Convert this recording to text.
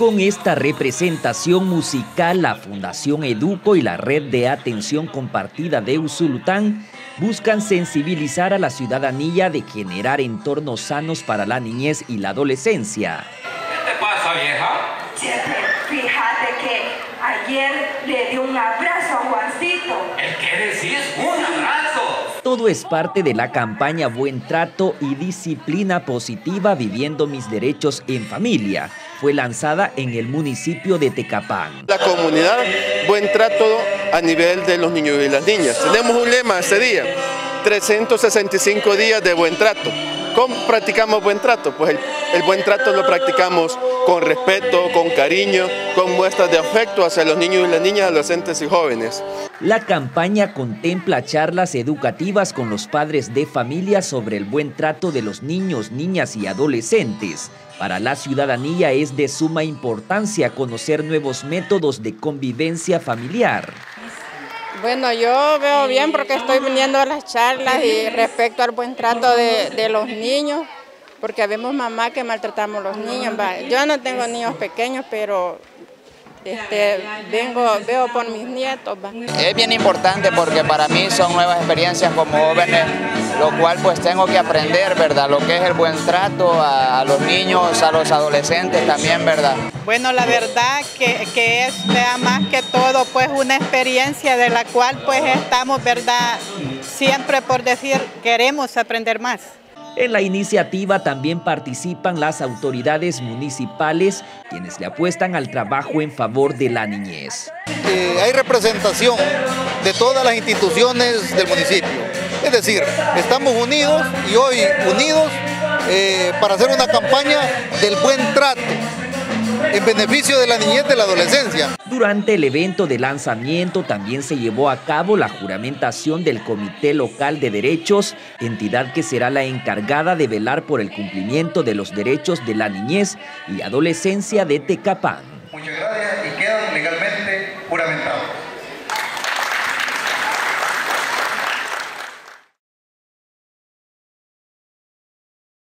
Con esta representación musical, la Fundación Educo y la Red de Atención Compartida de Usulután buscan sensibilizar a la ciudadanía de generar entornos sanos para la niñez y la adolescencia. ¿Qué te pasa, vieja? fíjate que ayer le di un abrazo a Juancito. ¿El qué decís? ¡Un abrazo! Todo es parte de la campaña Buen Trato y Disciplina Positiva Viviendo Mis Derechos en Familia. Fue lanzada en el municipio de Tecapán. La comunidad Buen Trato a nivel de los niños y las niñas. Tenemos un lema ese día, 365 días de buen trato. ¿Cómo practicamos buen trato? Pues el, buen trato lo practicamos con respeto, con cariño, con muestras de afecto hacia los niños y las niñas, adolescentes y jóvenes. La campaña contempla charlas educativas con los padres de familia sobre el buen trato de los niños, niñas y adolescentes. Para la ciudadanía es de suma importancia conocer nuevos métodos de convivencia familiar. Bueno, yo veo bien porque estoy viniendo a las charlas y respecto al buen trato de, los niños, porque vemos mamá que maltratamos a los niños. Yo no tengo niños pequeños, pero este, vengo, veo por mis nietos. Es bien importante porque para mí son nuevas experiencias como jóvenes, lo cual pues tengo que aprender, ¿verdad? Lo que es el buen trato a, los niños, a los adolescentes también, ¿verdad? Bueno, la verdad que, que es más que todo pues una experiencia de la cual pues estamos, ¿verdad? Siempre por decir, queremos aprender más. En la iniciativa también participan las autoridades municipales, quienes le apuestan al trabajo en favor de la niñez. Hay representación de todas las instituciones del municipio. Es decir, estamos unidos y hoy unidos eh, para hacer una campaña del buen trato en beneficio de la niñez de la adolescencia. Durante el evento de lanzamiento también se llevó a cabo la juramentación del Comité Local de Derechos, entidad que será la encargada de velar por el cumplimiento de los derechos de la niñez y adolescencia de Tecapán. Muchas gracias y quedan legalmente juramentados.